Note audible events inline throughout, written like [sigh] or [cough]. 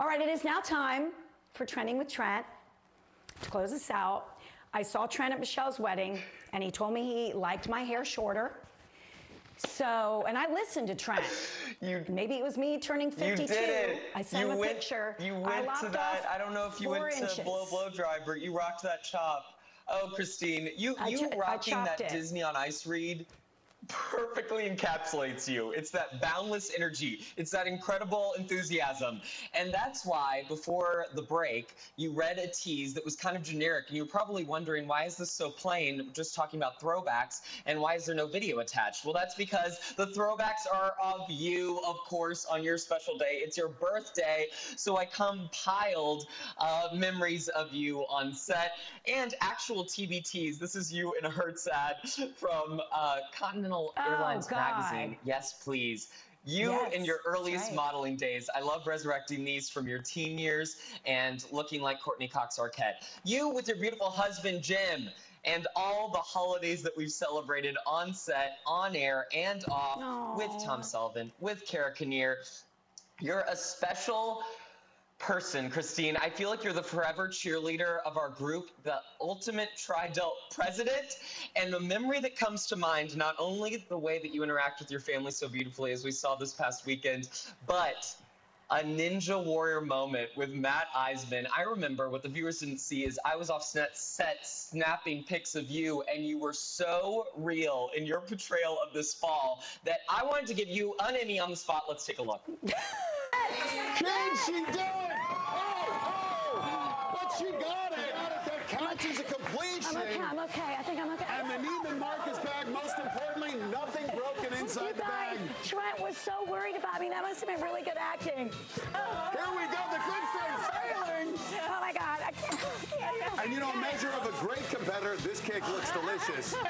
All right, it is now time for Trending with Trent. To close this out, I saw Trent at Michelle's wedding, and he told me he liked my hair shorter. So, and I listened to Trent. [laughs] You, Maybe it was me turning 52. you did it. I sent you him a went, picture. You I went to lopped that. I don't know if you went to blow blow dry, but you rocked that chop. Oh, Christine, you I you rocking that it. Disney on Ice read perfectly encapsulates you. It's that boundless energy. It's that incredible enthusiasm. And that's why before the break, you read a tease that was kind of generic and you were probably wondering why is this so plain just talking about throwbacks and why is there no video attached? Well, that's because the throwbacks are of you, of course, on your special day. It's your birthday, so I compiled uh, memories of you on set and actual TBTs. This is you in a Hertz ad from uh, Continental Oh, Oh, Airlines God. magazine. Yes, please. You Yes, in your earliest right. modeling days. I love resurrecting these from your teen years and looking like Courteney Cox Arquette. You with your beautiful husband Jim and all the holidays that we've celebrated on set, on air, and off with Tom. Sullivan, with Kara Kinnear. You're a special person, Christine. I feel like you're the forever cheerleader of our group, the ultimate tri-delt president. And the memory that comes to mind, not only the way that you interact with your family so beautifully as we saw this past weekend, but a Ninja Warrior moment with Matt Eisman. I remember what the viewers didn't see is I was off set, set snapping pics of you, and you were so real in your portrayal of this fall that I wanted to give you an Emmy on the spot. Let's take a look. [laughs] Can she do it? Oh, oh! She got it. That counts as a completion. I'm okay, I'm okay. I think I'm okay. And the Neiman Marcus bag, most importantly, nothing broken inside the bag. Trent was so worried about me. That must have been really good acting. Oh. Here we go, the good thing sailing. Oh my God, I can't. I can't. And you know, measure of a great competitor, this cake looks delicious. [laughs]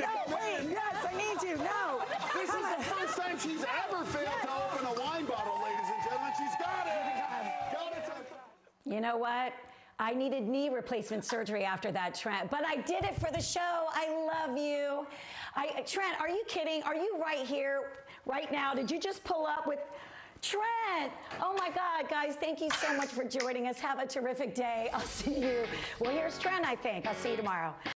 No, no, wait, yes, I need you. No. This is the first time she's ever You know what? I needed knee replacement surgery after that, Trent, but I did it for the show. I love you. I, Trent, are you kidding? Are you right here, right now? Did you just pull up with Trent? Oh my God, guys, thank you so much for joining us. Have a terrific day. I'll see you. Well, here's Trent, I think. I'll see you tomorrow.